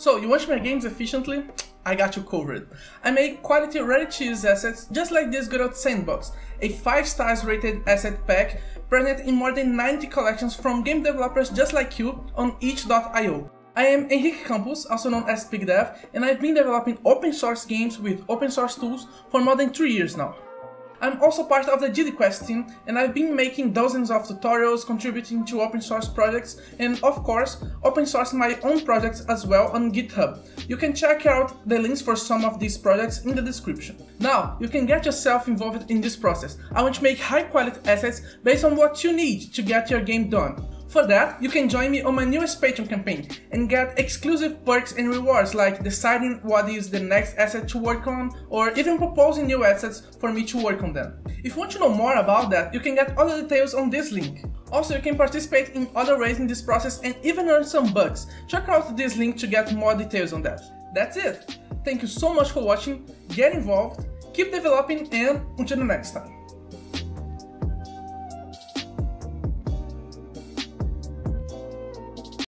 So, you want make games efficiently? I got you covered. I make quality ready-to-use assets just like this Godot Sandbox, a 5 stars rated asset pack present in more than 90 collections from game developers just like you on itch.io. I am Henrique Campos, also known as PigDev, and I've been developing open source games with open source tools for more than 3 years now. I'm also part of the GDQuest team and I've been making dozens of tutorials, contributing to open source projects and of course open sourcing my own projects as well on GitHub. You can check out the links for some of these projects in the description. Now, you can get yourself involved in this process. I want to make high quality assets based on what you need to get your game done. For that, you can join me on my newest Patreon campaign and get exclusive perks and rewards like deciding what is the next asset to work on or even proposing new assets for me to work on them. If you want to know more about that, you can get all the details on this link. Also, you can participate in other ways in this process and even earn some bucks. Check out this link to get more details on that. That's it. Thank you so much for watching, get involved, keep developing and until the next time.